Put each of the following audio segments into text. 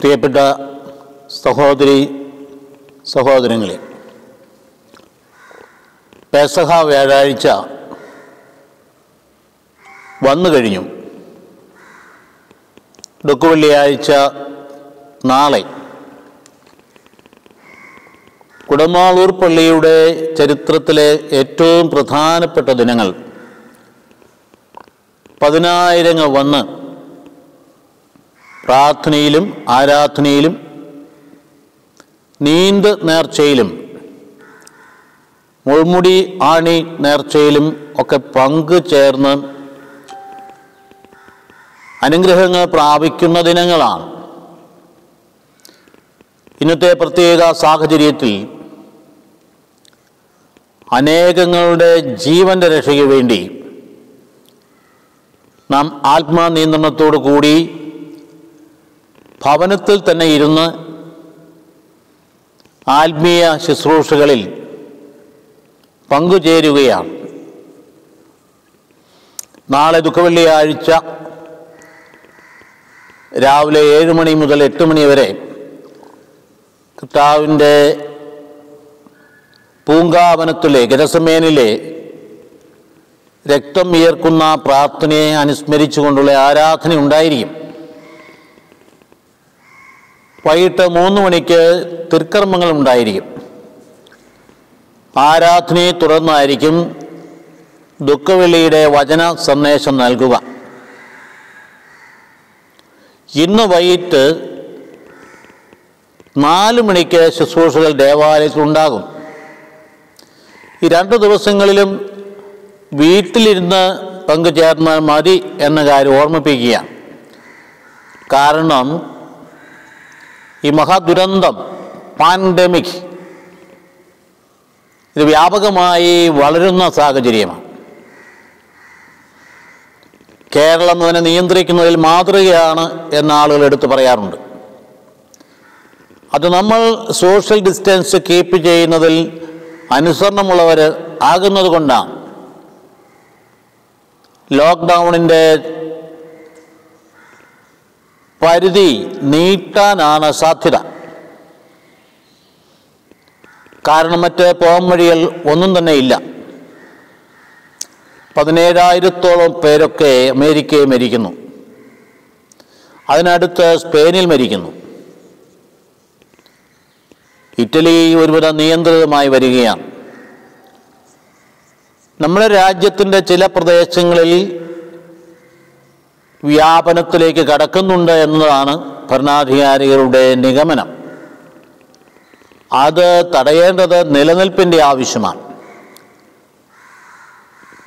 പ്രിയപ്പെട്ട സഹോദരി സഹോദരങ്ങളെ പെസഹ വ്യാഴാഴ്ച വന്നു കഴിഞ്ഞു ദുഃഖവെള്ളിയാഴ്ച നാളെ. കുടമാളൂർ പള്ളിയുടെ ചരിത്രത്തിലെ ഏറ്റവും പ്രധാനപ്പെട്ട ദിനങ്ങൾ പതിനായിരങ്ങൾ വന്ന് പ്രാർത്ഥനയിലും ആരാധനയിലും നീന്ത് നേർച്ചയിലും മുൾമുടി ആണി നേർച്ചയിലും ഒക്കെ പങ്കു ചേർന്ന് അനുഗ്രഹങ്ങൾ പ്രാപിക്കുന്ന ദിനങ്ങളാണ്. ഇന്നത്തെ പ്രത്യേക സാഹചര്യത്തിൽ അനേകങ്ങളുടെ ജീവന്റെ രക്ഷയ്ക്ക് വേണ്ടി നാം ആത്മാനിയന്ത്രണത്തോടു കൂടി ഭവനത്തിൽ തന്നെ ഇരുന്ന് ആത്മീയ ശുശ്രൂഷകളിൽ പങ്കുചേരുകയാണ്. നാളെ ദുഃഖവെള്ളിയാഴ്ച രാവിലെ ഏഴ് മണി മുതൽ എട്ട് മണി വരെ കർത്താവിന്റെ പൂങ്കാവനത്തിലെ ഗരസമേനിലെ രക്തം വിയർക്കുന്ന പ്രാർത്ഥനയെ അനുസ്മരിച്ചുകൊണ്ടുള്ള ആരാധന ഉണ്ടായിരിക്കും. വൈകിട്ട് മൂന്ന് മണിക്ക് തിർക്കർമ്മങ്ങൾ ഉണ്ടായിരിക്കും. ആരാധനയെ തുടർന്നായിരിക്കും ദുഃഖവെള്ളിയുടെ വചന സന്ദേശം നൽകുക. ഇന്ന് വൈകിട്ട് നാല് മണിക്ക് ശുശ്രൂഷകൾ ദേവാലയത്തിൽ ഉണ്ടാകും ഈ രണ്ട് ദിവസങ്ങളിലും വീട്ടിലിരുന്ന് പങ്കുചേർന്നാൽ മതി എന്ന കാര്യം ഓർമ്മിപ്പിക്കുക കാരണം ഈ മഹാദുരന്തം പാൻഡമിക് ഇത് വ്യാപകമായി വളരുന്ന സാഹചര്യമാണ്. കേരളം അതിനെ നിയന്ത്രിക്കുന്നതിൽ മാതൃകയാണ് എന്ന ആളുകൾ എടുത്തു പറയാറുണ്ട്. അത് നമ്മൾ സോഷ്യൽ ഡിസ്റ്റൻസ് കീപ്പ് ചെയ്യുന്നതിൽ അനുസരണമുള്ളവർ ആകുന്നത് കൊണ്ടാണ്. ലോക്ക്ഡൗണിന്റെ പരിധി നീട്ടാനാണ് സാധ്യത. കാരണം മറ്റ് പോം വഴികൾ ഒന്നും തന്നെ ഇല്ല. പതിനേഴായിരത്തോളം പേരൊക്കെ അമേരിക്കയിൽ മരിക്കുന്നു. അതിനടുത്ത് സ്പെയിനിൽ മരിക്കുന്നു. ഇറ്റലി ഒരുവിധം നിയന്ത്രിതമായി വരികയാണ്. നമ്മുടെ രാജ്യത്തിന്റെ ചില പ്രദേശങ്ങളിൽ വ്യാപനത്തിലേക്ക് കടക്കുന്നുണ്ട് എന്നതാണ് ഭരണാധികാരികളുടെ നിഗമനം. അത് തടയേണ്ടത് നിലനിൽപ്പിന്റെ ആവശ്യമാണ്.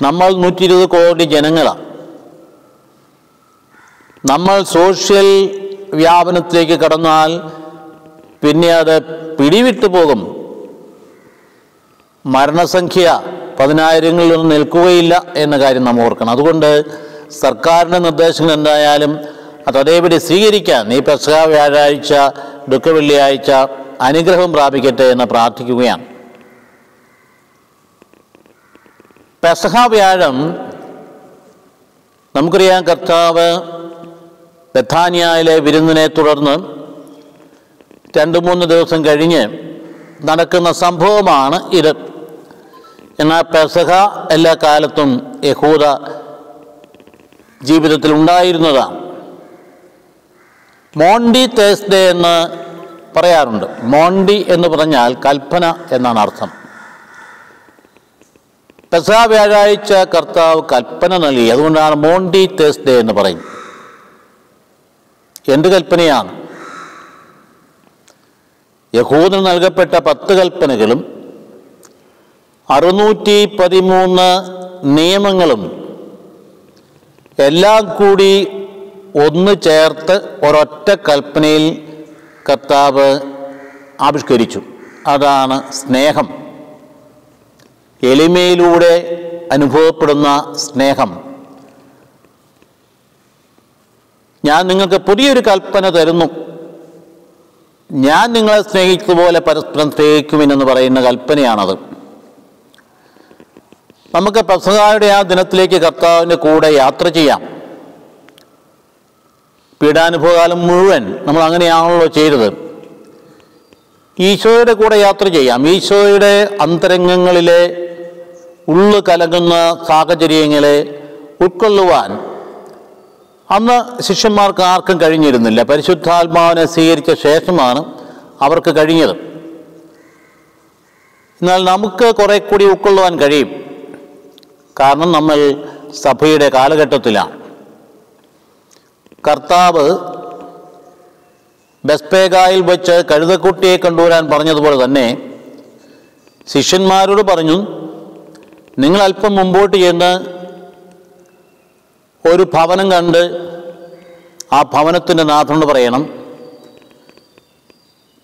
നമ്മൾ നൂറ്റി ഇരുപത് കോടി ജനങ്ങളാണ് നമ്മൾ സോഷ്യൽ വ്യാപനത്തിലേക്ക് കടന്നാൽ പിന്നെ അത് പിടിവിട്ടു പോകും. മരണസംഖ്യ പതിനായിരങ്ങളിൽ ഒന്നും നിൽക്കുകയില്ല എന്ന കാര്യം നാം ഓർക്കണം. അതുകൊണ്ട് സർക്കാരിന്റെ നിർദ്ദേശങ്ങൾ എന്തായാലും അത് അതേപടി സ്വീകരിക്കാൻ ഈ പെസഹ വ്യാഴാഴ്ച ദുഃഖവെള്ളിയാഴ്ച അനുഗ്രഹം പ്രാപിക്കട്ടെ എന്ന് പ്രാർത്ഥിക്കുകയാണ്. പെസഹ വ്യാഴം നമുക്കറിയാം കർത്താവ് ബഥാനിയയിലെ വിരുന്നിനെ തുടർന്ന് രണ്ട് മൂന്ന് ദിവസം കഴിഞ്ഞ് നടക്കുന്ന സംഭവമാണ് ഇത്. എന്നാൽ പെസഹ എല്ലാ കാലത്തും യഹൂദ ജീവിതത്തിൽ ഉണ്ടായിരുന്നതാണ്. മോണ്ടി തേസ്ഡേ എന്ന് പറയാറുണ്ട്. മോണ്ടി എന്ന് പറഞ്ഞാൽ കൽപ്പന എന്നാണ് അർത്ഥം. പെസഹ വ്യാഴാഴ്ച കർത്താവ് കൽപ്പന നൽകി. അതുകൊണ്ടാണ് മോണ്ടി തേഴ്സ്ഡേ എന്ന് പറയും എന്ത് കൽപ്പനയാണ്? യഹൂദന് നൽകപ്പെട്ട പത്ത് കൽപ്പനകളും അറുന്നൂറ്റി പതിമൂന്ന് നിയമങ്ങളും എല്ലാം കൂടി ഒന്ന് ചേർത്ത് ഒരൊറ്റ കൽപ്പനയിൽ കർത്താവ് ആവിഷ്കരിച്ചു. അതാണ് സ്നേഹം. എളിമയിലൂടെ അനുഭവപ്പെടുന്ന സ്നേഹം. ഞാൻ നിങ്ങൾക്ക് പുതിയൊരു കൽപ്പന തരുന്നു. ഞാൻ നിങ്ങളെ സ്നേഹിച്ചതുപോലെ പരസ്പരം സ്നേഹിക്കുമെന്ന് പറയുന്ന കൽപ്പനയാണത്. നമുക്ക് പെസഹായുടെ ആ ദിനത്തിലേക്ക് കർത്താവിന്റെ കൂടെ യാത്ര ചെയ്യാം. പീഡാനുഭവകാലം മുഴുവൻ നമ്മൾ അങ്ങനെയാണല്ലോ ചെയ്തത്. ഈശോയുടെ കൂടെ യാത്ര ചെയ്യാം. ഈശോയുടെ അന്തരംഗങ്ങളിലെ ഉള്ളു കലങ്ങുന്ന സാഹചര്യങ്ങളെ ഉൾക്കൊള്ളുവാൻ അന്ന് ശിഷ്യന്മാർക്ക് ആർക്കും കഴിഞ്ഞിരുന്നില്ല. പരിശുദ്ധാത്മാവിനെ സ്വീകരിച്ച ശേഷമാണ് അവർക്ക് കഴിഞ്ഞത്. എന്നാൽ നമുക്ക് കുറെ കൂടി ഉൾക്കൊള്ളുവാൻ കഴിയും. കാരണം നമ്മൾ സഭയുടെ കാലഘട്ടത്തിലാണ്. കർത്താവ് ബസ്പേഗായിൽ വെച്ച് കഴുതക്കുട്ടിയെ കൊണ്ടുവരാൻ പറഞ്ഞതുപോലെ തന്നെ ശിഷ്യന്മാരോട് പറഞ്ഞു നിങ്ങൾ അല്പം മുമ്പോട്ട് ചെന്ന് ഒരു ഭവനം കണ്ട് ആ ഭവനത്തിന്റെ നാഥനോട് പറയണം.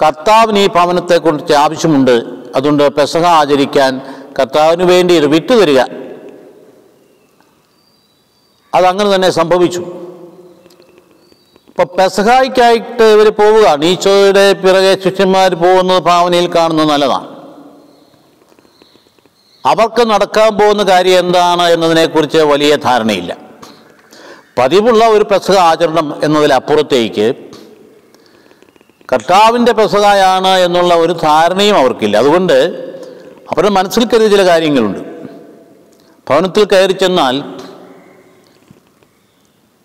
കർത്താവിന് ഈ ഭവനത്തെക്കുറിച്ച് ആവശ്യമുണ്ട്. അതുകൊണ്ട് പെസഹ ആചരിക്കാൻ കർത്താവിന് വേണ്ടി ഇത് വിറ്റ് തരിക. അതങ്ങനെ തന്നെ സംഭവിച്ചു. ഇപ്പൊ പെസഹായിക്കായിട്ട് ഇവർ പോവുക ഈശോയുടെ പിറകെ ശിഷ്യന്മാർ പോകുന്നത് ഭാവനയിൽ കാണുന്നത് നല്ലതാണ്. അവർക്ക് നടക്കാൻ പോകുന്ന കാര്യം എന്താണ് എന്നതിനെക്കുറിച്ച് വലിയ ധാരണയില്ല. പതിവുള്ള ഒരു പ്രസക ആചരണം എന്നതിലപ്പുറത്തേക്ക് കർത്താവിന്റെ പെസഹയാണ് എന്നുള്ള ഒരു ധാരണയും അവർക്കില്ല. അതുകൊണ്ട് അവരുടെ മനസ്സിൽ കരുതിയ ചില കാര്യങ്ങളുണ്ട്. ഭവനത്തിൽ കയറി ചെന്നാൽ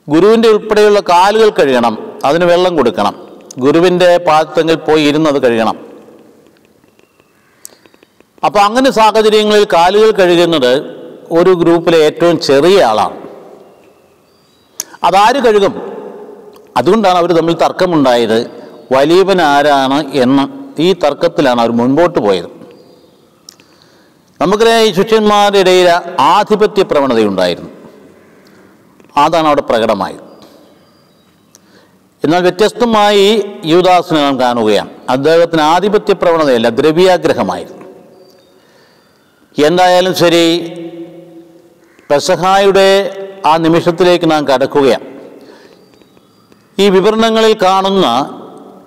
ഗുരുവിന്റെ ഉൾപ്പെടെയുള്ള കാലുകൾ കഴുകണം അതിന് വെള്ളം കൊടുക്കണം. ഗുരുവിന്റെ പാദത്തെങ്കിൽ പോയി ഇരുന്നത് കഴുകണം. അപ്പോൾ അങ്ങനെ സാഹചര്യങ്ങളിൽ കാലുകൾ കഴുകുന്നത് ഒരു ഗ്രൂപ്പിലെ ഏറ്റവും ചെറിയ ആളാണ്. അതാര് കഴുകും? അതുകൊണ്ടാണ് അവർ തമ്മിൽ തർക്കമുണ്ടായത്. വലിയവൻ ആരാണ് എന്ന് ഈ തർക്കത്തിലാണ് അവർ മുൻപോട്ട് പോയത്. നമുക്കറിയാം ഈ ശിഷ്യന്മാരുടെ ഇടയിൽ ആധിപത്യ പ്രവണതയുണ്ടായിരുന്നു. അതാണ് അവിടെ പ്രകടമായത്. എന്നാൽ വ്യത്യസ്തമായി യുവദാസിനെ നാം കാണുകയാണ്. അദ്ദേഹത്തിന് ആധിപത്യ പ്രവണതയല്ല ദ്രവ്യാഗ്രഹമായിരുന്നു. എന്തായാലും ശരി പെസഹായുടെ ആ നിമിഷത്തിലേക്ക് നാം കടക്കുകയാണ്. ഈ വിവരണങ്ങളിൽ കാണുന്ന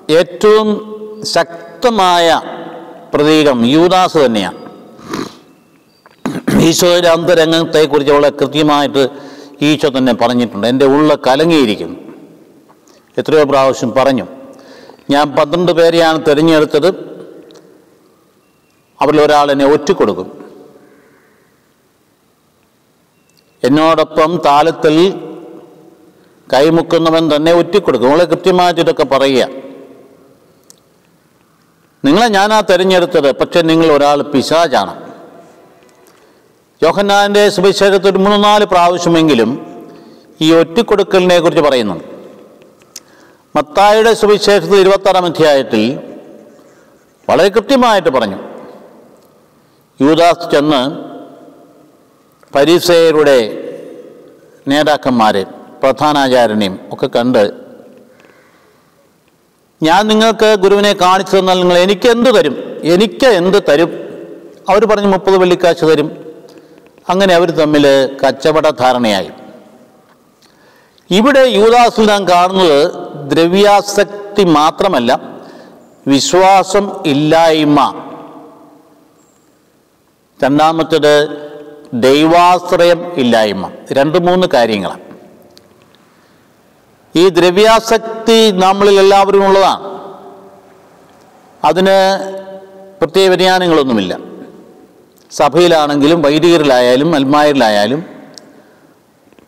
ഏറ്റവും ശക്തമായ പ്രതീകം യൂദാസ് തന്നെയാണ്. ഈശോയുടെ അന്തരംഗത്തെക്കുറിച്ച് വളരെ കൃത്യമായിട്ട് ഈശോ തന്നെ പറഞ്ഞിട്ടുണ്ട്. എന്റെ ഉള്ള കലങ്ങിയിരിക്കുന്നു. എത്രയോ പ്രാവശ്യം പറഞ്ഞു. ഞാൻ പന്ത്രണ്ട് പേരെയാണ് തിരഞ്ഞെടുത്തത്. അവരിൽ ഒരാൾ എന്നെ ഒറ്റിക്കൊടുക്കും. എന്നോടൊപ്പം താലത്തിൽ കൈമുക്കുന്നവൻ തന്നെ ഒറ്റിക്കൊടുക്കും നമ്മളെ കൃത്യമായിട്ട് ഇതൊക്കെ പറയുക. നിങ്ങളെ ഞാനാ തിരഞ്ഞെടുത്തത് പക്ഷെ നിങ്ങൾ ഒരാൾ പിശാചാണ്. യോഹന്നാന്റെ സുവിശേഷത്തിൽ ഒരു മൂന്ന് നാല് പ്രാവശ്യമെങ്കിലും ഈ ഒറ്റിക്കൊടുക്കലിനെ കുറിച്ച് പറയുന്നുണ്ട്. മത്തായുടെ സുവിശേഷത്തിൽ ഇരുപത്താറാം അധ്യായത്തിൽ വളരെ കൃത്യമായിട്ട് പറഞ്ഞു. യൂദാസ് ചെന്ന് പരീസയരുടെ നേതാക്കന്മാരെ പ്രധാനാചാര്യനെയും ഒക്കെ കണ്ട് ഞാൻ നിങ്ങൾക്ക് ഗുരുവിനെ കാണിച്ചു തന്നാൽ നിങ്ങൾ എനിക്ക് എന്ത് തരും? എനിക്ക് എന്ത് തരും? അവർ പറഞ്ഞു മുപ്പത് വെള്ളിക്കാശ് തരും. അങ്ങനെ അവർ തമ്മിൽ കച്ചവട ധാരണയായി ഇവിടെ യൂദാസിൽ നാം കാണുന്നത് ദ്രവ്യാസക്തി മാത്രമല്ല വിശ്വാസം ഇല്ലായ്മ. രണ്ടാമത്തേത് ദൈവാശ്രയം ഇല്ലായ്മ. രണ്ട് മൂന്ന് കാര്യങ്ങളാണ്. ഈ ദ്രവ്യാസക്തി നമ്മളിൽ എല്ലാവരും ഉള്ളതാണ്. അതിന് പ്രത്യേക വ്യതിയാനങ്ങളൊന്നുമില്ല. സഭയിലാണെങ്കിലും വൈദികരിലായാലും അൽമായരിലായാലും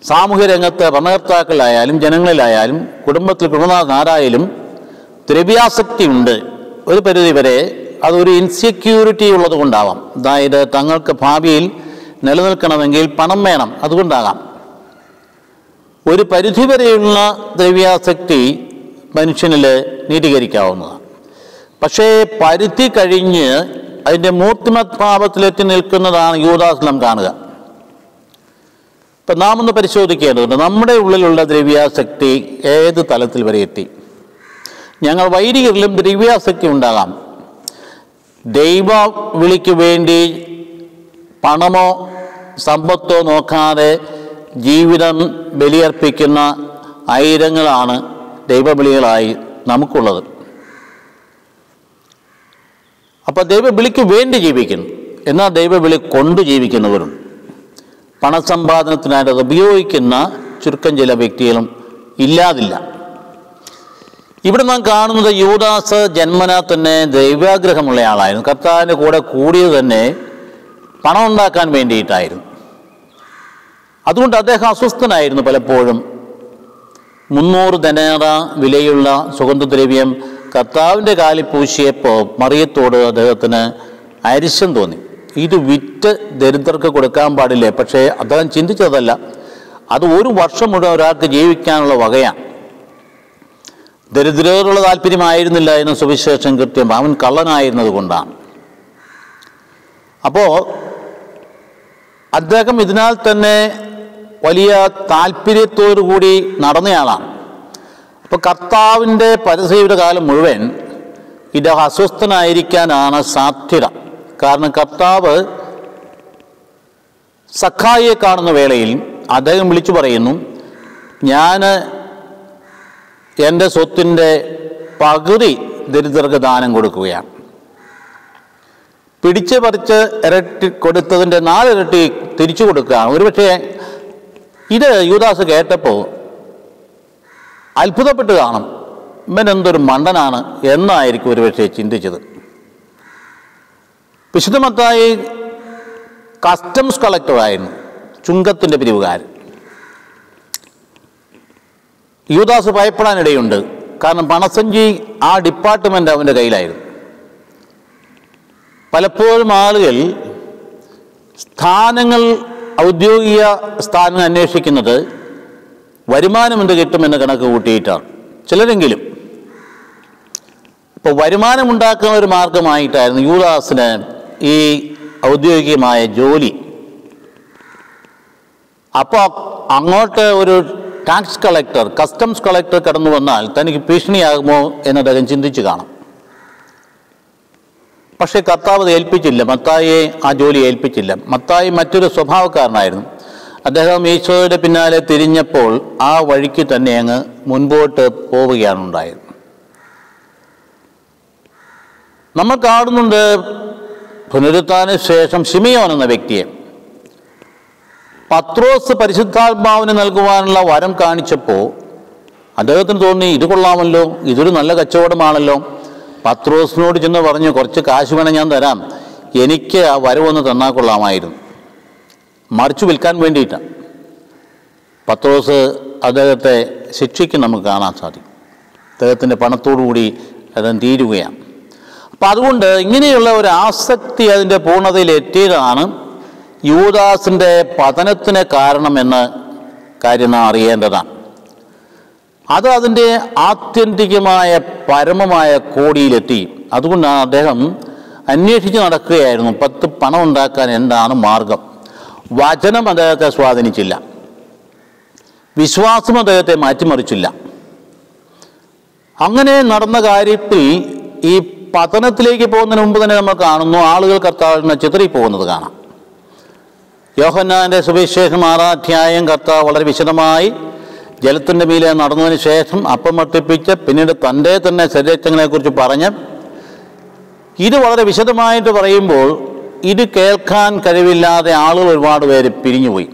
സാമൂഹ്യ രംഗത്ത് ഭരണകർത്താക്കളിലായാലും ജനങ്ങളിലായാലും കുടുംബത്തിൽ കുടുംബനാഥനാരായാലും ദ്രവ്യാസക്തി ഉണ്ട്. ഒരു പരിധിവരെ അതൊരു ഇൻസെക്യൂരിറ്റി ഉള്ളത് കൊണ്ടാവാം അതായത് തങ്ങൾക്ക് ഭാവിയിൽ നിലനിൽക്കണമെങ്കിൽ പണം വേണം അതുകൊണ്ടാകാം. ഒരു പരിധിവരെയുള്ള ദ്രവ്യാസക്തി മനുഷ്യനിൽ നീതീകരിക്കാവുന്നതാണ്. പക്ഷേ പരിധി കഴിഞ്ഞ് അതിന്റെ മൂർത്തിമത്ഭാവത്തിലെത്തി നിൽക്കുന്നതാണ് യൂദാസ്ലം കാണുക. ഇപ്പം നാം ഒന്ന് പരിശോധിക്കേണ്ടതുണ്ട് നമ്മുടെ ഉള്ളിലുള്ള ദ്രവ്യാസക്തി ഏത് തലത്തിൽ വരെ എത്തി? ഞങ്ങൾ വൈദികരിലും ദ്രവ്യാസക്തി ഉണ്ടാകാം. ദൈവ വിളിക്ക് വേണ്ടി പണമോ സമ്പത്തോ നോക്കാതെ ജീവിതം ബലിയർപ്പിക്കുന്ന ആയിരങ്ങളാണ് ദൈവബിളികളായി നമുക്കുള്ളത്. അപ്പോൾ ദൈവവിളിക്ക് വേണ്ടി ജീവിക്കുന്നു. എന്നാൽ ദൈവവിളി കൊണ്ട് ജീവിക്കുന്നവരും പണസമ്പാദനത്തിനായിട്ട് അത് ഉപയോഗിക്കുന്ന ചുരുക്കം ചില വ്യക്തികളും ഇല്ലാതില്ല. ഇവിടെ നാം കാണുന്നത് യൂദാസ് ജന്മന തന്നെ ദൈവാഗ്രഹമുള്ള ആളായിരുന്നു. കർത്താവിന്റെ കൂടെ കൂടിയത് തന്നെ പണം ഉണ്ടാക്കാൻ വേണ്ടിയിട്ടായിരുന്നു. അതുകൊണ്ട് അദ്ദേഹം അസ്വസ്ഥനായിരുന്നു പലപ്പോഴും. മുന്നൂറ് ധനേറ വിലയുള്ള സുഗന്ധദ്രവ്യം കർത്താവിന്റെ കാലിൽ പൂശിയപ്പോൾ മറിയത്തോട് അദ്ദേഹത്തിന് അരിശം തോന്നി. ഇത് വിറ്റ് ദരിദ്രർക്ക് കൊടുക്കാൻ പാടില്ലേ? പക്ഷേ അദ്ദേഹം ചിന്തിച്ചതല്ല. അത് ഒരു വർഷം മുഴുവൻ ഒരാൾക്ക് ജീവിക്കാനുള്ള വകയാണ് ദരിദ്രരോടുള്ള താല്പര്യമായിരുന്നില്ല എന്ന് സുവിശേഷം കൃത്യം. അവൻ കള്ളനായിരുന്നത് കൊണ്ടാണ്. അപ്പോൾ അദ്ദേഹം ഇതിനാൽ തന്നെ വലിയ താല്പര്യത്തോടു കൂടി നടന്നയാളാണ്. അപ്പോൾ കർത്താവിന്റെ പരസ്യയുടെ കാലം മുഴുവൻ ഇദ്ദേഹം അസ്വസ്ഥനായിരിക്കാനാണ് സാധ്യത. കാരണം കർത്താവ് സഖായിയെ കാണുന്ന വേളയിൽ അദ്ദേഹം വിളിച്ചു പറയുന്നു ഞാൻ എന്റെ സ്വത്തിന്റെ പകുതി ദരിദ്രർക്ക് ദാനം കൊടുക്കുകയാണ്. പിടിച്ച് പറിച്ച് ഇരട്ടി കൊടുത്തതിന്റെ നാലിരട്ടി തിരിച്ചു കൊടുക്കുകയാണ്. ഒരുപക്ഷെ ഇത് യൂദാസ് കേട്ടപ്പോൾ അത്ഭുതപ്പെട്ട് കാണും. ഇവൻ എന്തൊരു മണ്ടനാണ് എന്നായിരിക്കും ഒരുപക്ഷെ ചിന്തിച്ചത്. വിശുദ്ധമത്തായി കസ്റ്റംസ് കളക്ടറായിരുന്നു ചുങ്കത്തിന്റെ പിരിവുകാരൻ. യുവദാസ് ഭയപ്പെടാനിടയുണ്ട്. കാരണം പണസഞ്ചി ആ ഡിപ്പാർട്ട്മെന്റ് അവന്റെ കയ്യിലായിരുന്നു. പലപ്പോഴും ആളുകൾ സ്ഥാനങ്ങൾ ഔദ്യോഗിക സ്ഥാനങ്ങൾ അന്വേഷിക്കുന്നത് വരുമാനം എന്ത് കിട്ടുമെന്ന് കണക്ക് കൂട്ടിയിട്ടാണ്. ചിലരെങ്കിലും ഇപ്പോൾ വരുമാനമുണ്ടാക്കുന്ന ഒരു മാർഗമായിട്ടായിരുന്നു യുവദാസിന് ഈ ഔദ്യോഗികമായ ജോലി. അപ്പോൾ അങ്ങോട്ട് ഒരു ടാക്സ് കളക്ടർ കസ്റ്റംസ് കളക്ടർ കടന്നു വന്നാൽ തനിക്ക് ഭീഷണിയാകുമോ എന്ന് അദ്ദേഹം ചിന്തിച്ചു കാണും. പക്ഷേ കർത്താവ് അത് ഏൽപ്പിച്ചില്ല. മത്തായിയെ ആ ജോലി ഏൽപ്പിച്ചില്ല. മത്തായി മറ്റൊരു സ്വഭാവക്കാരനായിരുന്നു. അദ്ദേഹം ഈശോയുടെ പിന്നാലെ തിരിഞ്ഞപ്പോൾ ആ വഴിക്ക് തന്നെ അങ്ങ് മുൻപോട്ട് പോവുകയാണ് ഉണ്ടായത്. നമ്മൾ കാണുന്നുണ്ട് പുനരുത്ഥാന ശേഷം ഷിമിയോൻ എന്ന വ്യക്തിയെ. പത്രോസ് പരിശുദ്ധാത്മാവിന് നൽകുവാനുള്ള വരം കാണിച്ചപ്പോൾ അദ്ദേഹത്തിന് തോന്നി ഇത് കൊള്ളാമല്ലോ ഇതൊരു നല്ല കച്ചവടമാണല്ലോ. പത്രോസിനോട് ചെന്ന് പറഞ്ഞു കുറച്ച് കാശ് വേണം ഞാൻ തരാം. എനിക്ക് ആ വരവൊന്ന് തന്നാൽ കൊള്ളാമായിരുന്നു. മറിച്ചു വിൽക്കാൻ വേണ്ടിയിട്ടാണ് പത്രോസ് അദ്ദേഹത്തെ ശിക്ഷിക്കും നമുക്ക് കാണാൻ സാധിക്കും. അദ്ദേഹത്തിന്റെ പണത്തോടുകൂടി അദ്ദേഹം തീരുകയാണ്. അപ്പം അതുകൊണ്ട് ഇങ്ങനെയുള്ള ഒരു ആസക്തി അതിന്റെ പൂർണതയിൽ എത്തിയതാണ് യൂദാസിന്റെ പതനത്തിന് കാരണമെന്ന് കാര്യം നാം അറിയേണ്ടതാണ്. അത് അതിന്റെ ആത്യന്തികമായ പരമമായ കോടിയിലെത്തി. അതുകൊണ്ടാണ് അദ്ദേഹം അന്വേഷിച്ച് നടക്കുകയായിരുന്നു പത്ത് പണം ഉണ്ടാക്കാൻ എന്താണ് മാർഗം. വചനം അദ്ദേഹത്തെ സ്വാധീനിച്ചില്ല. വിശ്വാസം അദ്ദേഹത്തെ മാറ്റിമറിച്ചില്ല. അങ്ങനെ നടന്ന കാര്യത്തിൽ ഈ പതനത്തിലേക്ക് പോകുന്നതിന് മുമ്പ് തന്നെ നമ്മൾ കാണുന്നു ആളുകൾ കർത്താവിനെ ചിതറിപ്പോകുന്നത് കാണാം. യോഹന്നാന്റെ സുവിശേഷം ആറാധ്യായം കർത്താവ് വളരെ വിശദമായി ജലത്തിന്റെ മീലെ നടന്നതിന് ശേഷം അപ്പം മട്ടിപ്പിച്ച് പിന്നീട് തന്റെ തന്നെ ശരീരത്വങ്ങളെക്കുറിച്ച് പറഞ്ഞ് ഇത് വളരെ വിശദമായിട്ട് പറയുമ്പോൾ ഇത് കേൾക്കാൻ കഴിവില്ലാതെ ആളുകൾ ഒരുപാട് പേര് പിരിഞ്ഞുപോയി.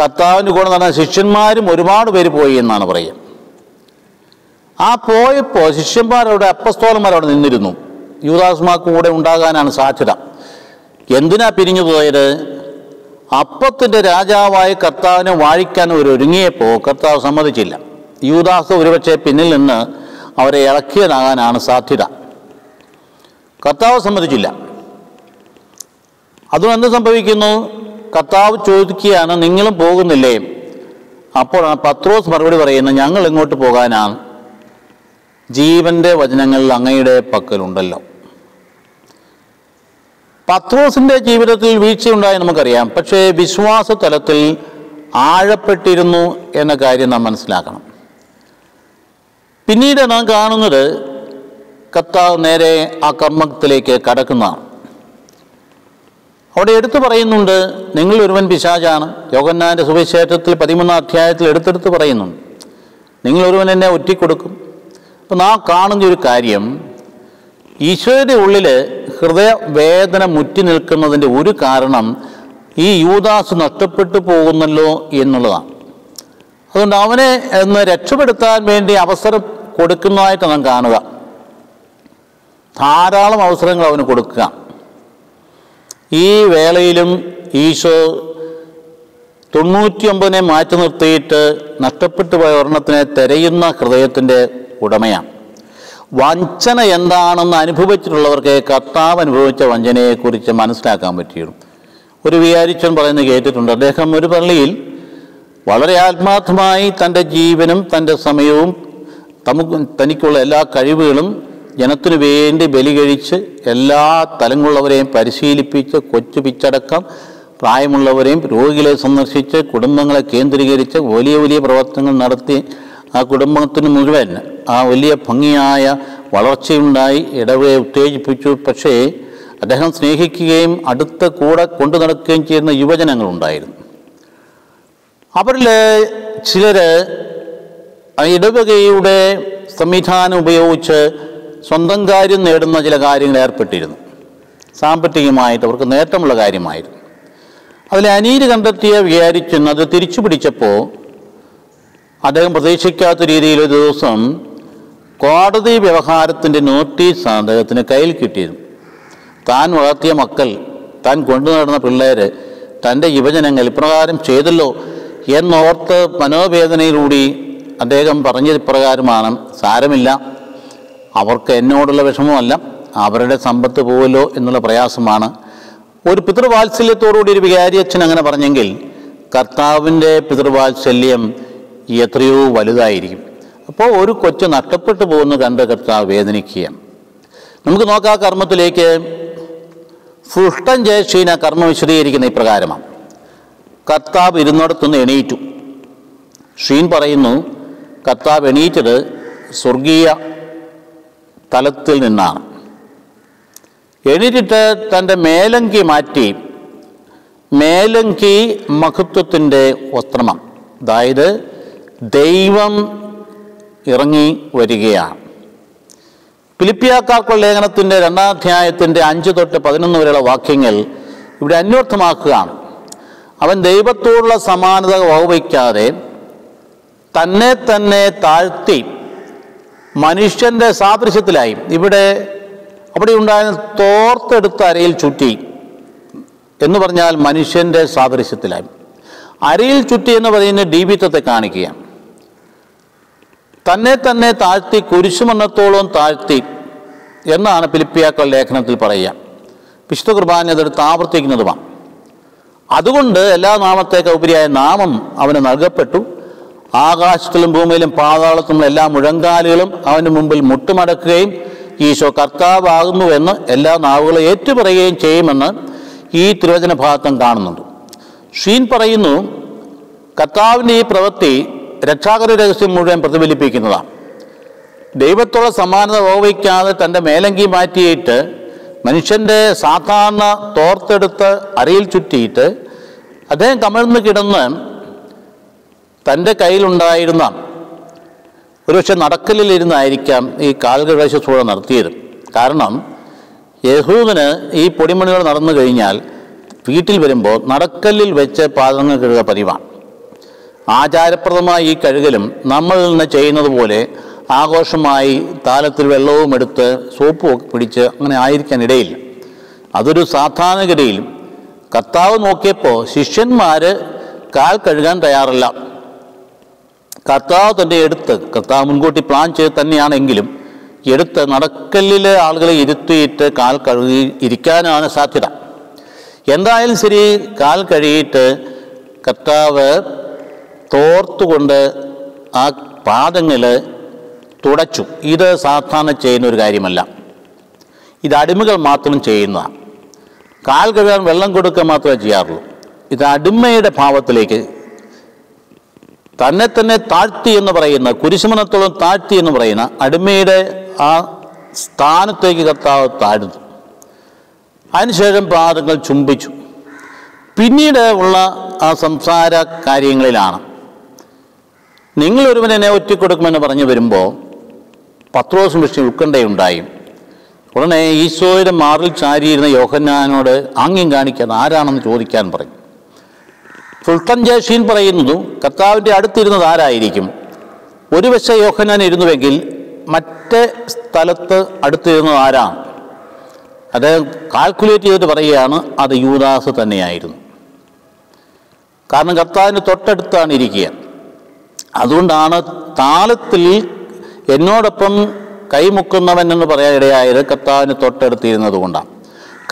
കർത്താവിന്റെ കൂടെ നടന്ന ശിഷ്യന്മാരും ഒരുപാട് പേര് പോയി എന്നാണ് പറയുക. ആ പോയപ്പോൾ ശിഷ്യന്മാരവിടെ അപ്പസ്തോലന്മാരവിടെ നിന്നിരുന്നു. യൂദാസ്മാർക്ക് കൂടെ ഉണ്ടാകാനാണ് സാധ്യത. എന്തിനാ പിരിഞ്ഞു പോയത് അപ്പത്തിന്റെ രാജാവായി കർത്താവിനെ വാഴിക്കാൻ ഒരു ഒരുങ്ങിയപ്പോൾ കർത്താവ് സമ്മതിച്ചില്ല. യൂദാസ് ഒരുപക്ഷെ പിന്നിൽ നിന്ന് അവരെ ഇളക്കിയതാകാനാണ് സാധ്യത. കർത്താവ് സമ്മതിച്ചില്ല. അതും എന്ത് സംഭവിക്കുന്നു? കർത്താവ് ചോദിക്കുകയാണ് നിങ്ങളും പോകുന്നില്ലേ? അപ്പോഴാണ് പത്രോസ് മറുപടി പറയുന്നത് ഞങ്ങൾ ഇങ്ങോട്ട് പോകാനാണ്? ജീവന്റെ വചനങ്ങളിൽ അങ്ങയുടെ പക്കലുണ്ടല്ലോ. പത്രോസിന്റെ ജീവിതത്തിൽ വീഴ്ചയുണ്ടായി നമുക്കറിയാം. പക്ഷേ വിശ്വാസ തലത്തിൽ ആഴപ്പെട്ടിരുന്നു എന്ന കാര്യം നാം മനസ്സിലാക്കണം. പിന്നീട് നാം കാണുന്നത് കർത്താവ് നേരെ ആ കർമ്മത്തിലേക്ക് കടക്കുന്നതാണ്. അവിടെ എടുത്തു പറയുന്നുണ്ട് നിങ്ങൾ ഒരുവൻ പിശാചാണ്. യോഗന്നാന്റെ സുവിശേഷത്തിൽ പതിമൂന്നാം അധ്യായത്തിൽ എടുത്തെടുത്ത് പറയുന്നുണ്ട് നിങ്ങളൊരുവൻ എന്നെ ഒറ്റിക്കൊടുക്കും. അപ്പം നാം കാണുന്ന ഒരു കാര്യം ഈശോയുടെ ഉള്ളിൽ ഹൃദയവേദന മുറ്റി നിൽക്കുന്നതിന്റെ ഒരു കാരണം ഈ യൂദാസ് നഷ്ടപ്പെട്ടു പോകുന്നല്ലോ എന്നുള്ളതാണ്. അതുകൊണ്ട് അവനെ ഒന്ന് രക്ഷപ്പെടുത്താൻ വേണ്ടി അവസരം കൊടുക്കുന്നതായിട്ട് നാം കാണുക. ധാരാളം അവസരങ്ങൾ അവന് കൊടുക്കുക. ഈ വേളയിലും ഈശോ തൊണ്ണൂറ്റിയൊമ്പതിനെ മാറ്റി നിർത്തിയിട്ട് നഷ്ടപ്പെട്ടു പോയ ഒരെണ്ണത്തിനെ തിരയുന്ന ഹൃദയത്തിന്റെ ഉടമയാണ്. വഞ്ചന എന്താണെന്ന് അനുഭവിച്ചിട്ടുള്ളവർക്ക് കർത്താവ് അനുഭവിച്ച വഞ്ചനയെക്കുറിച്ച് മനസ്സിലാക്കാൻ പറ്റിയുള്ളൂ ഒരു വിചാരിച്ചൻ പറയുന്നത് കേട്ടിട്ടുണ്ട്. അദ്ദേഹം ഒരു പള്ളിയിൽ വളരെ ആത്മാർത്ഥമായി തന്റെ ജീവനും തന്റെ സമയവും തമുക്ക് തനിക്കുള്ള എല്ലാ കഴിവുകളും ജനത്തിനു വേണ്ടി ബലി കഴിച്ച് എല്ലാ തലങ്ങളുള്ളവരെയും പരിശീലിപ്പിച്ച് കൊച്ചു പിച്ചടക്കം പ്രായമുള്ളവരെയും രോഗികളെ സന്ദർശിച്ച് കുടുംബങ്ങളെ കേന്ദ്രീകരിച്ച് വലിയ വലിയ പ്രവർത്തനങ്ങൾ നടത്തി ആ കുടുംബത്തിന് മുഴുവൻ ആ വലിയ ഭംഗിയായ വളർച്ചയുണ്ടായി ഇടവയെ ഉത്തേജിപ്പിച്ചു. പക്ഷേ അദ്ദേഹം സ്നേഹിക്കുകയും അടുത്ത കൂടെ കൊണ്ടു നടക്കുകയും ചെയ്യുന്ന യുവജനങ്ങളുണ്ടായിരുന്നു അവരിൽ ചിലർ ഇടവകയുടെ സംവിധാനം ഉപയോഗിച്ച് സ്വന്തം കാര്യം നേടുന്ന ചില കാര്യങ്ങൾ ഏർപ്പെട്ടിരുന്നു. സാമ്പത്തികമായിട്ട് അവർക്ക് നേട്ടമുള്ള കാര്യമായിരുന്നു. അതിൽ അനീര് കണ്ടെത്തിയ വിചാരിച്ചെന്ന് അത് തിരിച്ചു പിടിച്ചപ്പോൾ അദ്ദേഹം പ്രതീക്ഷിക്കാത്ത രീതിയിൽ ഒരു ദിവസം കോടതി വ്യവഹാരത്തിന്റെ നോട്ടീസ് അദ്ദേഹത്തിന് കയ്യിൽ കിട്ടിയിരുന്നു താൻ വളർത്തിയ മക്കൾ താൻ കൊണ്ടു നടന്ന പിള്ളേർ തന്റെ യുവജനങ്ങൾ ഇപ്രകാരം ചെയ്തല്ലോ എന്നോർത്ത് മനോവേദനയിലൂടി അദ്ദേഹം പറഞ്ഞത് ഇപ്രകാരമാണ്. സാരമില്ല. അവർക്ക് എന്നോടുള്ള വിഷമമല്ല. അവരുടെ സമ്പത്ത് പോവല്ലോ എന്നുള്ള പ്രയാസമാണ്. ഒരു പിതൃവാത്സല്യത്തോടുകൂടി ഒരു വികാരി അച്ഛൻ അങ്ങനെ പറഞ്ഞെങ്കിൽ കർത്താവിന്റെ പിതൃവാത്സല്യം എത്രയോ വലുതായിരിക്കും. അപ്പോൾ ഒരു കൊച്ചു നഷ്ടപ്പെട്ടു പോകുന്ന കണ്ട് കർത്താവ് വേദനിക്കുകയാണ്. നമുക്ക് നോക്കാം കർമ്മത്തിലേക്ക്. ഫുഷ്ടം ജയശീന കർമ്മം വിശദീകരിക്കുന്ന ഇപ്രകാരമാണ് കർത്താവ് ഇരുന്നിടത്തുനിന്ന് എണീറ്റു. ഷീൻ പറയുന്നു കർത്താവ് എണീറ്റത് സ്വർഗീയ തലത്തിൽ നിന്നാണ്. എണീറ്റിട്ട് തന്റെ മേലങ്കി മാറ്റി മേലങ്കി മഹത്വത്തിന്റെ വസ്ത്രമാണ്. അതായത് ദൈവം ഇറങ്ങി വരികയാണ്. ഫിലിപ്പിയാക്കാർക്കുള്ള ലേഖനത്തിന്റെ രണ്ടാം അധ്യായത്തിന്റെ അഞ്ച് തൊട്ട് പതിനൊന്ന് വരെയുള്ള വാക്യങ്ങൾ ഇവിടെ അന്വർത്ഥമാക്കുകയാണ്. അവൻ ദൈവത്തോടുള്ള സമാനത വകവയ്ക്കാതെ തന്നെ തന്നെ താഴ്ത്തി മനുഷ്യന്റെ സാദൃശ്യത്തിലായി. ഇവിടെ അവിടെ ഉണ്ടായിരുന്ന തോർത്തെടുത്ത അരയിൽ ചുറ്റി എന്ന് പറഞ്ഞാൽ മനുഷ്യന്റെ സാദൃശ്യത്തിലായി. അരയിൽ ചുറ്റി എന്ന് പറയുന്ന ഡീപിത്വത്തെ കാണിക്കുകയാണ്. തന്നെ തന്നെ താഴ്ത്തി കുരിശുമണ്ണത്തോളം താഴ്ത്തി എന്നാണ് പിലിപ്പിയാക്കൾ ലേഖനത്തിൽ പറയുക. വിശുദ്ധ കുർബാന അതെടുത്ത് ആവർത്തിക്കുന്നതുമാണ്. അതുകൊണ്ട് എല്ലാ നാമത്തേക്ക് ഉപരിയായ നാമം അവന് നൽകപ്പെട്ടു. ആകാശത്തിലും ഭൂമിയിലും പാതാളത്തിലും എല്ലാ മുഴങ്കാലുകളും അവന് മുമ്പിൽ മുട്ടുമടക്കുകയും ഈശോ കർത്താവാകുന്നുവെന്ന് എല്ലാ നാവുകളും ഏറ്റുപറയുകയും ചെയ്യുമെന്ന് ഈ തിരുവചന ഭാഗത്തും കാണുന്നുണ്ട്. ഷീൻ പറയുന്നു കർത്താവിന്റെ ഈ പ്രവൃത്തി രക്ഷാകര രഹസ്യം മുഴുവൻ പ്രതിഫലിപ്പിക്കുന്നതാണ്. ദൈവത്തോളം സമാനത ഓവയ്ക്കാതെ തന്റെ മേലങ്കി മാറ്റിയിട്ട് മനുഷ്യന്റെ സാധാരണ തോർത്തെടുത്ത് അരയിൽ ചുറ്റിയിട്ട് അദ്ദേഹം കമിഴ്ന്ന് കിടന്ന് തന്റെ കയ്യിലുണ്ടായിരുന്ന ഒരുപക്ഷെ നടക്കലിലിരുന്നായിരിക്കാം ഈ കാൽകഴ സൂഴ നടത്തിയത്. കാരണം യഹൂദന് ഈ പൊടിമണികൾ നടന്നു കഴിഞ്ഞാൽ വീട്ടിൽ വരുമ്പോൾ നടക്കല്ലിൽ വെച്ച് പാദങ്ങൾ കഴുകുക പതിവാണ്. ആചാരപ്രദമായ ഈ കഴുകലും നമ്മൾ നിന്ന് ചെയ്യുന്നത് പോലെ ആഘോഷമായി താലത്തിൽ വെള്ളവും എടുത്ത് സോപ്പും ഒക്കെ പിടിച്ച് അങ്ങനെ ആയിരിക്കാൻ ഇടയില്ല അതൊരു സാധാരണഗതിയിൽ കർത്താവ് നോക്കിയപ്പോൾ ശിഷ്യന്മാർ കാൽ കഴുകാൻ തയ്യാറല്ല. കർത്താവ് തന്നെ എടുത്ത് കർത്താവ് മുൻകൂട്ടി പ്ലാൻ ചെയ്ത് തന്നെയാണെങ്കിലും എടുത്ത് നടക്കല്ലിലെ ആളുകളെ ഇരുത്തിയിട്ട് കാൽ കഴുകി ഇരിക്കാനാണ് സാധ്യത. എന്തായാലും ശരി കാൽ കഴുകിയിട്ട് കർത്താവ് തോർത്തുകൊണ്ട് ആ പാദങ്ങൾ തുടച്ചു. ഇത് സാധാരണ ചെയ്യുന്ന ഒരു കാര്യമല്ല. ഇത് അടിമകൾ മാത്രം ചെയ്യുന്നതാണ് കാൽ കഴുകാൻ വെള്ളം കൊടുക്കുക മാത്രമേ ചെയ്യാറുള്ളൂ. ഇത് അടിമയുടെ ഭാവത്തിലേക്ക് തന്നെ തന്നെ താഴ്ത്തി എന്ന് പറയുന്ന കുരിശുമനത്തോളം താഴ്ത്തി എന്ന് പറയുന്ന അടിമയുടെ ആ സ്ഥാനത്തേക്ക് കർത്താവ് താഴ്ന്നു. അതിനുശേഷം പാദങ്ങൾ ചുംബിച്ചു. പിന്നീട് ഉള്ള ആ സംസാര കാര്യങ്ങളിലാണ്. നിങ്ങൾ ഒരുവനെ ഒറ്റിക്കൊടുക്കുമെന്ന് പറഞ്ഞു വരുമ്പോൾ പത്രോസും വിഷ്ണു ഉത്കണ്ഠയുണ്ടായി. ഉടനെ ഈശോയുടെ മാറിൽ ചാരിയിരുന്ന യോഹന്നാനോട് ആംഗ്യം കാണിക്കാൻ ആരാണെന്ന് ചോദിക്കാൻ പറഞ്ഞു സുൽത്താൻ ജേഷീൻ പറയുന്നു കർത്താവിന്റെ അടുത്തിരുന്നത് ആരായിരിക്കും? ഒരു വശ യോഹന്നാൻ ഇരുന്നുവെങ്കിൽ മറ്റേ സ്ഥലത്ത് അടുത്തിരുന്നത് ആരാണ് അത് കാൽക്കുലേറ്റ് ചെയ്തിട്ട് പറയുകയാണ് അത് യൂദാസ് തന്നെയായിരുന്നു. കാരണം കർത്താവിന്റെ തൊട്ടടുത്താണ് ഇരിക്കുക. അതുകൊണ്ടാണ് താളത്തിൽ എന്നോടൊപ്പം കൈമുക്കുന്നവൻ എന്ന് പറയാനിടയായത് കർത്താവിന് തൊട്ടടുത്തിരുന്നത് കൊണ്ടാണ്.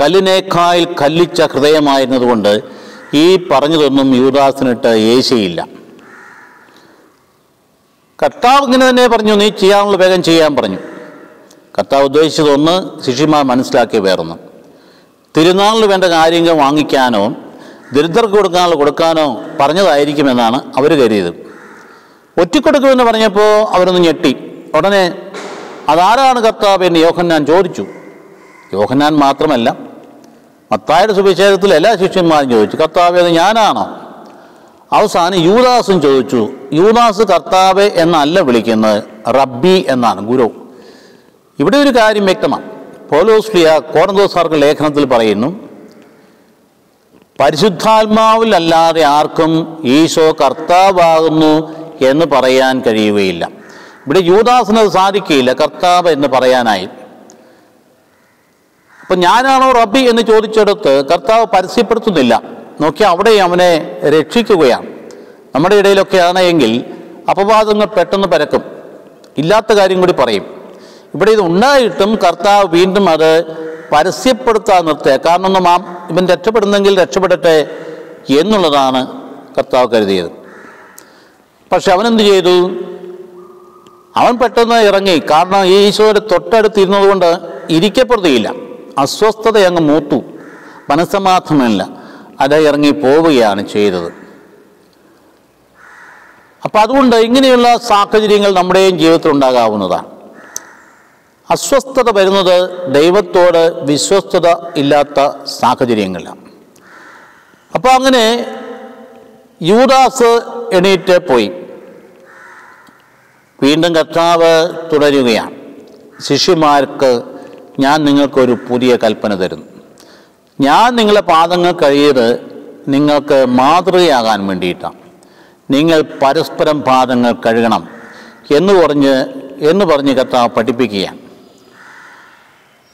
കല്ലിനേക്കായിൽ കല്ലിച്ച ഹൃദയമായിരുന്നതുകൊണ്ട് ഈ പറഞ്ഞതൊന്നും യൂദാസിനിട്ട് ഏശയില്ല. കർത്താവ് ഇങ്ങനെ തന്നെ പറഞ്ഞു നീ ചെയ്യാനുള്ള വേഗം ചെയ്യാൻ പറഞ്ഞു. കർത്താവ് ഉദ്ദേശിച്ചതൊന്ന് ശിഷ്യമാർ മനസ്സിലാക്കി വേറൊന്ന്. തിരുനാളിന് വേണ്ട കാര്യങ്ങൾ വാങ്ങിക്കാനോ ദരിദ്രർക്ക് കൊടുക്കാനുള്ള കൊടുക്കാനോ പറഞ്ഞതായിരിക്കുമെന്നാണ് അവർ കരുതിയത്. ഒറ്റിക്കൊടുക്കുമെന്ന് പറഞ്ഞപ്പോൾ അവരൊന്ന് ഞെട്ടി. ഉടനെ അതാരാണ് കർത്താവ്? എന്ന് യോഹന്നാൻ ചോദിച്ചു. യോഹന്നാൻ മാത്രമല്ല മത്തായുടെ സുവിശേഷത്തിൽ എല്ലാ ശിഷ്യന്മാരും ചോദിച്ചു കർത്താവ് അത് ഞാനാണോ? അവസാനം യൂദാസും ചോദിച്ചു യൂദാസ് കർത്താവ് എന്നല്ല വിളിക്കുന്നത് റബ്ബി എന്നാണ് ഗുരു. ഇവിടെ ഒരു കാര്യം വ്യക്തമാണ്. പോലോസ്ലിയ കോടന്തോസാർക്ക് ലേഖനത്തിൽ പറയുന്നു പരിശുദ്ധാത്മാവിലല്ലാതെ ആർക്കും ഈശോ കർത്താവാകുന്നു എന്ന് പറയാൻ കഴിയുകയില്ല. ഇവിടെ യൂദാസിന് അത് സാധിക്കുകയില്ല. കർത്താവ് എന്ന് പറയാനായി. അപ്പം ഞാനാണോ റബ്ബി എന്ന് ചോദിച്ചെടുത്ത് കർത്താവ് പരസ്യപ്പെടുത്തുന്നില്ല. നോക്കി അവിടെ അവനെ രക്ഷിക്കുകയാണ്. നമ്മുടെ ഇടയിലൊക്കെ ആണെങ്കിൽ അപവാദങ്ങൾ പെട്ടെന്ന് പരക്കും. ഇല്ലാത്ത കാര്യം കൂടി പറയും. ഇവിടെ ഇത് ഉണ്ടായിട്ടും കർത്താവ് വീണ്ടും അത് പരസ്യപ്പെടുത്താൻ നിർത്തുക കാരണം ഒന്ന് മാം ഇവൻ രക്ഷപ്പെടുന്നെങ്കിൽ രക്ഷപ്പെടട്ടെ എന്നുള്ളതാണ് കർത്താവ് കരുതിയത്. പക്ഷെ അവനെന്ത് ചെയ്തു? അവൻ പെട്ടെന്ന് ഇറങ്ങി. കാരണം ഈ ഈശോയുടെ തൊട്ടടുത്തിരുന്നത് കൊണ്ട് ഇരിക്കപ്പെടുകയില്ല. അസ്വസ്ഥത അങ്ങ് മൂത്തു. മനസ്സമാധാനമില്ല. അത് ഇറങ്ങി പോവുകയാണ് ചെയ്തത്. അപ്പം അതുകൊണ്ട് ഇങ്ങനെയുള്ള സാഹചര്യങ്ങൾ നമ്മുടെയും ജീവിതത്തിൽ ഉണ്ടാകാവുന്നതാണ്. അസ്വസ്ഥത വരുന്നത് ദൈവത്തോട് വിശ്വസ്തത ഇല്ലാത്ത സാഹചര്യങ്ങളിലാണ് അപ്പോൾ അങ്ങനെ യൂദാസ് എണീറ്റ് പോയി. വീണ്ടും കർത്താവ് തുടരുകയാണ്. ശിഷ്യന്മാർക്ക് ഞാൻ നിങ്ങൾക്കൊരു പുതിയ കൽപ്പന തരുന്നു. ഞാൻ നിങ്ങളെ പാദങ്ങൾ കഴിയത് നിങ്ങൾക്ക് മാതൃകയാകാൻ വേണ്ടിയിട്ടാണ്. നിങ്ങൾ പരസ്പരം പാദങ്ങൾ കഴുകണം എന്ന് പറഞ്ഞ് എന്ന് പറഞ്ഞ് കർത്താവ് പഠിപ്പിക്കുകയാണ്.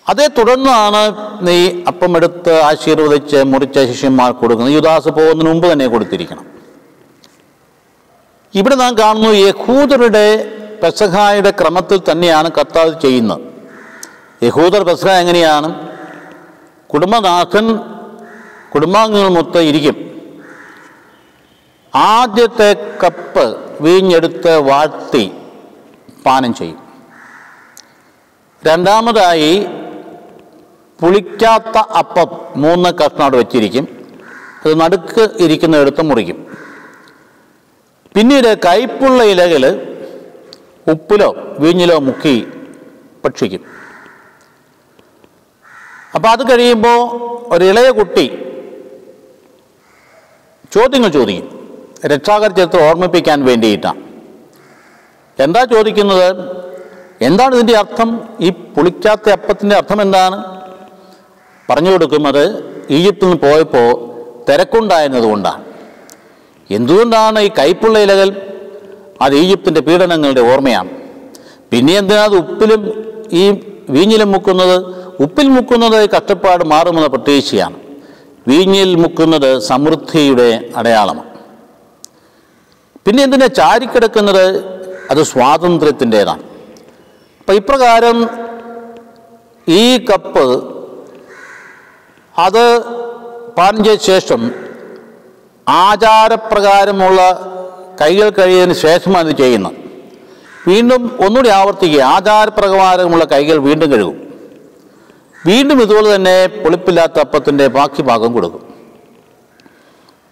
അതേ തുടർന്നാണ് നീ അപ്പമെടുത്ത് ആശീർവദിച്ച് മുറിച്ച ശിഷ്യന്മാർ കൊടുക്കുന്നത്. യുദാസ് പോകുന്നതിന് മുമ്പ് തന്നെ കൊടുത്തിരിക്കണം. ഇവിടെ നാം കാണുന്നു യഹൂദരുടെ പെസഹായുടെ ക്രമത്തിൽ തന്നെയാണ് കർത്താവ് ചെയ്യുന്നത്. യഹൂദർ പെസഹ എങ്ങനെയാണ്? കുടുംബനാഥൻ കുടുംബാംഗങ്ങളുമൊത്ത് ഇരിക്കും. ആദ്യത്തെ കപ്പ് വീഞ്ഞെടുത്ത് വാഴ്ത്തി പാനം ചെയ്യും. രണ്ടാമതായി പുളിക്കാത്ത അപ്പം മൂന്ന് കഷ്ണോട് വെച്ചിരിക്കും. അത് നടുക്ക് ഇരിക്കുന്നിടത്ത് മുറിക്കും. പിന്നീട് കൈപ്പുള്ള ഇലകൾ ഉപ്പിലോ വീഞ്ഞിലോ മുക്കി ഭക്ഷിക്കും. അപ്പോൾ അത് കഴിയുമ്പോൾ ഒരു ഇളയ കുട്ടി ചോദ്യങ്ങൾ ചോദിക്കും. രക്ഷാകര ചരിത്രം ഓർമ്മിപ്പിക്കാൻ വേണ്ടിയിട്ടാണ് എന്താ ചോദിക്കുന്നത്? എന്താണ് ഇതിന്റെ അർത്ഥം? ഈ പുളിക്കാത്ത അപ്പത്തിന്റെ അർത്ഥം എന്താണ്? പറഞ്ഞു കൊടുക്കും അത് ഈജിപ്തിൽ നിന്ന് പോയപ്പോൾ തിരക്കുണ്ടായിരുന്നത് കൊണ്ടാണ്. എന്തുകൊണ്ടാണ് ഈ കൈപ്പുള്ള ഇലകൾ അത് ഈജിപ്തിന്റെ പീഡനങ്ങളുടെ ഓർമ്മയാണ്. പിന്നെ എന്തിനാ അത് ഉപ്പിലും ഈ വീഞ്ഞിലും മുക്കുന്നത്? ഉപ്പിൽ മുക്കുന്നത് കഷ്ടപ്പാട് മാറുമെന്ന പ്രത്യേകിച്ചാണ് വീഞ്ഞിൽ മുക്കുന്നത് സമൃദ്ധിയുടെ അടയാളമാണ്. പിന്നെ എന്തിനാ ചാരിക്കിടക്കുന്നത്? അത് സ്വാതന്ത്ര്യത്തിന്റേതാണ്. അപ്പം ഇപ്രകാരം ഈ കപ്പ് അത് പാനം ആചാരപ്രകാരമുള്ള കൈകൾ കഴിയതിന് ശേഷമാണ് ഇത് ചെയ്യുന്നത്. വീണ്ടും ഒന്നുകൂടി ആവർത്തിക്കുക. ആചാരപ്രകാരമുള്ള കൈകൾ വീണ്ടും കഴുകും. വീണ്ടും ഇതുപോലെ തന്നെ പൊളിപ്പില്ലാത്ത അപ്പത്തിന്റെ ബാക്കി ഭാഗം കൊടുക്കും.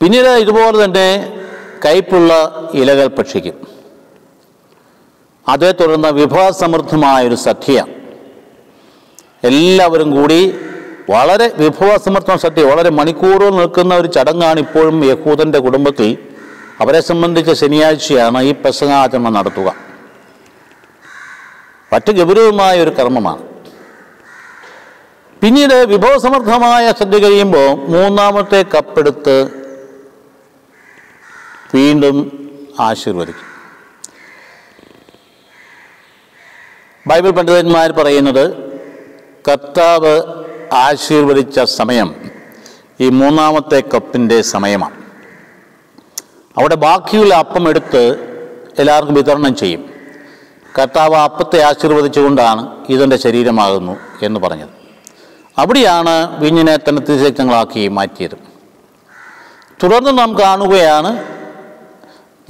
പിന്നീട് ഇതുപോലെ തന്നെ കയ്പുള്ള ഇലകൾ ഭക്ഷിക്കും. അതേ തുടർന്ന് വിഭവസമൃദ്ധമായൊരു സദ്യ എല്ലാവരും കൂടി വളരെ വിഭവസമൃദ്ധമായ സദ്യ. വളരെ മണിക്കൂറുകൾ നിൽക്കുന്ന ഒരു ചടങ്ങാണ് ഇപ്പോഴും യഹൂദന്റെ കുടുംബത്തിൽ അവരെ സംബന്ധിച്ച് ശനിയാഴ്ചയാണ് ഈ പ്രസംഗാചരണം നടത്തുക. മറ്റ് ഗൗരവമായ ഒരു കർമ്മമാണ്. പിന്നീട് വിഭവസമർത്ഥമായ സദ്യ കഴിയുമ്പോൾ മൂന്നാമത്തെ കപ്പെടുത്ത് വീണ്ടും ആശീർവദിക്കും. ബൈബിൾ പണ്ഡിതന്മാർ പറയുന്നത് കർത്താവ് ആശീർവദിച്ച സമയം ഈ മൂന്നാമത്തെ കപ്പിന്റെ സമയമാണ്. അവിടെ ബാക്കിയുള്ള അപ്പം എടുത്ത് എല്ലാവർക്കും വിതരണം ചെയ്യും. കർത്താവ് അപ്പത്തെ ആശീർവദിച്ചുകൊണ്ടാണ് ഇതെന്റെ ശരീരമാകുന്നു എന്ന് പറഞ്ഞത്. അവിടെയാണ് വിഞ്ഞിനെ തന്നെ തിരിച്ചങ്ങളാക്കി മാറ്റിയത്. തുടർന്ന് നാം കാണുകയാണ്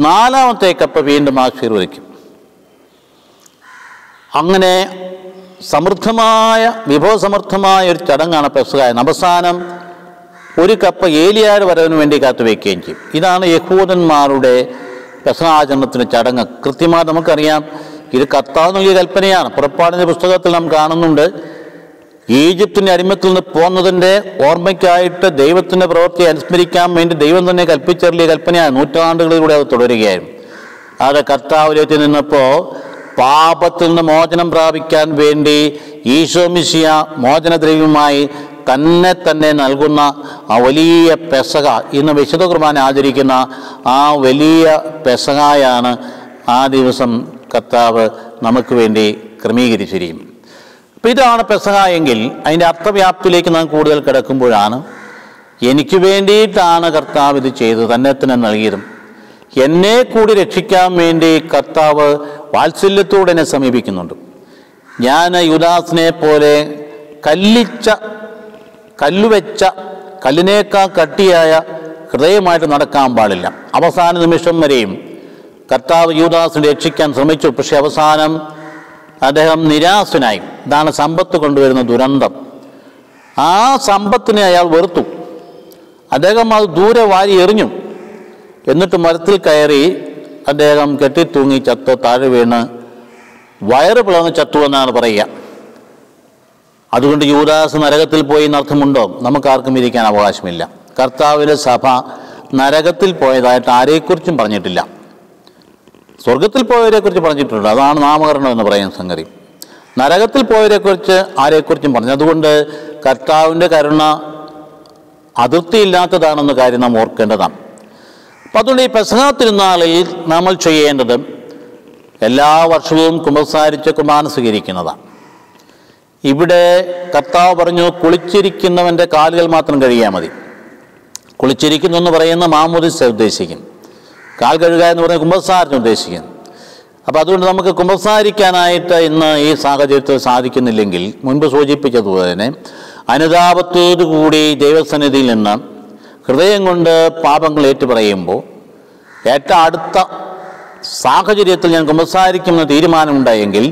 നാലാമത്തെ കപ്പ വീണ്ടും ആശീർവദിക്കും. അങ്ങനെ സമൃദ്ധമായ വിഭവസമൃദ്ധമായ ഒരു ചടങ്ങാണ് പെസുകായ അവസാനം ഒരു കപ്പ് ഏലിയാട് വരവിന് വേണ്ടി കാത്തുവെക്കുകയും ചെയ്യും. ഇതാണ് യഹൂദന്മാരുടെ പെസഹാചരണത്തിന് ചടങ്ങ്. കൃത്യമായി നമുക്കറിയാം ഇത് കർത്താവ് നൽകിയ കൽപ്പനയാണ്. പുറപ്പാടിന്റെ പുസ്തകത്തിൽ നാം കാണുന്നുണ്ട് ഈജിപ്തിന്റെ അടിമത്തിൽ നിന്ന് പോകുന്നതിന്റെ ഓർമ്മയ്ക്കായിട്ട് ദൈവത്തിന്റെ പ്രവൃത്തി അനുസ്മരിക്കാൻ വേണ്ടി ദൈവം തന്നെ കൽപ്പിച്ചെറിയ കൽപ്പനയാണ്. നൂറ്റാണ്ടുകളിലൂടെ അത് തുടരുകയായിരുന്നു. അത് കർത്താവിലേക്ക് നിന്നപ്പോൾ പാപത്തിൽ നിന്ന് മോചനം പ്രാപിക്കാൻ വേണ്ടി ഈശോമിശിയ മോചനദ്രവ്യമായി തന്നെ തന്നെ നൽകുന്ന ആ വലിയ പെസക ഇന്ന് വിശുദ്ധ കുർബാന ആചരിക്കുന്ന ആ വലിയ പെസകായാണ് ആ ദിവസം കർത്താവ് നമുക്ക് വേണ്ടി ക്രമീകരിച്ചിരിക്കും. അപ്പം ഇതാണ് പെസഹ എങ്കിൽ അതിന്റെ അർത്ഥവ്യാപ്തിയിലേക്ക് നാം കൂടുതൽ കിടക്കുമ്പോഴാണ് എനിക്ക് വേണ്ടിയിട്ടാണ് കർത്താവ് ഇത് ചെയ്തത് തന്നെ തന്നെ നൽകിയതും. എന്നെ കൂടി രക്ഷിക്കാൻ വേണ്ടി കർത്താവ് വാത്സല്യത്തോടെ എന്നെ സമീപിക്കുന്നുണ്ട്. ഞാൻ യുദാസിനെ പോലെ കല്ലിച്ച കല്ലുവെച്ച കല്ലിനേക്കാൾ കട്ടിയായ ഹൃദയമായിട്ട് നടക്കാൻ പാടില്ല. അവസാന നിമിഷം വരെയും കർത്താവ് യൂദാസിനെ രക്ഷിക്കാൻ ശ്രമിച്ചു. പക്ഷെ അവസാനം അദ്ദേഹം നിരാശനായി. ഇതാണ് സമ്പത്ത് കൊണ്ടുവരുന്ന ദുരന്തം. ആ സമ്പത്തിനെ അയാൾ വെറുത്തു. അദ്ദേഹം അത് ദൂരെ വാരി എറിഞ്ഞു. എന്നിട്ട് മരത്തിൽ കയറി അദ്ദേഹം കെട്ടിത്തൂങ്ങി ചത്ത് താഴെ വീണ് വയറ് പിളർന്ന് ചത്തു എന്നാണ് പറയുക. അതുകൊണ്ട് യൂദാസ് നരകത്തിൽ പോയി എന്നർത്ഥമുണ്ടോ? നമുക്കാർക്കും ഇരിക്കാൻ അവകാശമില്ല. കർത്താവിന്റെ സഭ നരകത്തിൽ പോയതായിട്ട് ആരെക്കുറിച്ചും പറഞ്ഞിട്ടില്ല. സ്വർഗത്തിൽ പോയവരെക്കുറിച്ച് പറഞ്ഞിട്ടുണ്ട്. അതാണ് നാമകരണം എന്ന് പറയുന്ന സംഗതി. നരകത്തിൽ പോയവരെക്കുറിച്ച് ആരെക്കുറിച്ചും പറഞ്ഞു. അതുകൊണ്ട് കർത്താവിന്റെ കരുണ അതിർത്തിയില്ലാത്തതാണെന്ന കാര്യം നാം ഓർക്കേണ്ടതാണ്. അപ്പം അതുകൊണ്ട് ഈ പെസഹ തിരുനാളിൽ നമ്മൾ ചെയ്യേണ്ടത് എല്ലാ വർഷവും കുമ്പസാരിച്ച് കുർബാന സ്വീകരിക്കുന്നതാണ് ഇവിടെ കർത്താവ് പറഞ്ഞു കുളിച്ചിരിക്കുന്നവന്റെ കാലുകൾ മാത്രം കഴുകിയാൽ മതി. കുളിച്ചിരിക്കുന്നു എന്ന് പറയുന്ന മാമോദിസ ഉദ്ദേശിക്കും കാൽ കഴുകുക എന്ന് പറയുന്ന കുമ്പസാരത്തിന് ഉദ്ദേശിക്കും അപ്പോൾ അതുകൊണ്ട് നമുക്ക് കുമ്പസാരിക്കാനായിട്ട് ഇന്ന് ഈ സാഹചര്യത്തിൽ സാധിക്കുന്നില്ലെങ്കിൽ മുൻപ് സൂചിപ്പിച്ചതുപോലെ തന്നെ അനുതാപത്തോടു കൂടി ദൈവസന്നിധിയിൽ നിന്ന് ഹൃദയം കൊണ്ട് പാപങ്ങൾ ഏറ്റുപറയുമ്പോൾ ഏറ്റവും അടുത്ത സാഹചര്യത്തിൽ ഞാൻ കുമ്പസാരിക്കുമെന്ന് തീരുമാനമുണ്ടായെങ്കിൽ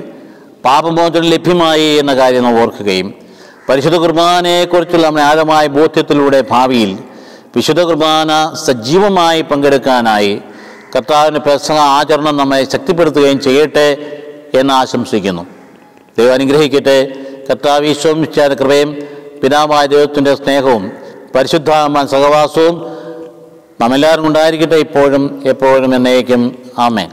പാപമോചനം ലഭ്യമായി എന്ന കാര്യം നാം ഓർക്കുകയും പരിശുദ്ധ കുർബാനയെക്കുറിച്ചുള്ള നമ്മുടെ ആഴമായ ബോധ്യത്തിലൂടെ ഭാവിയിൽ വിശുദ്ധ കുർബാന സജീവമായി പങ്കെടുക്കാനായി കർത്താവിന്റെ പ്രസംഗ ആചരണം നമ്മെ ശക്തിപ്പെടുത്തുകയും ചെയ്യട്ടെ എന്ന് ആശംസിക്കുന്നു. ദൈവം അനുഗ്രഹിക്കട്ടെ. കർത്താവ് ഈശോമിച്ചായ കൃപയും പിതാവായ ദൈവത്തിന്റെ സ്നേഹവും പരിശുദ്ധമായ സഹവാസവും നമ്മെല്ലാവരും ഉണ്ടായിരിക്കട്ടെ ഇപ്പോഴും എപ്പോഴും എന്നേക്കും. ആമേൻ.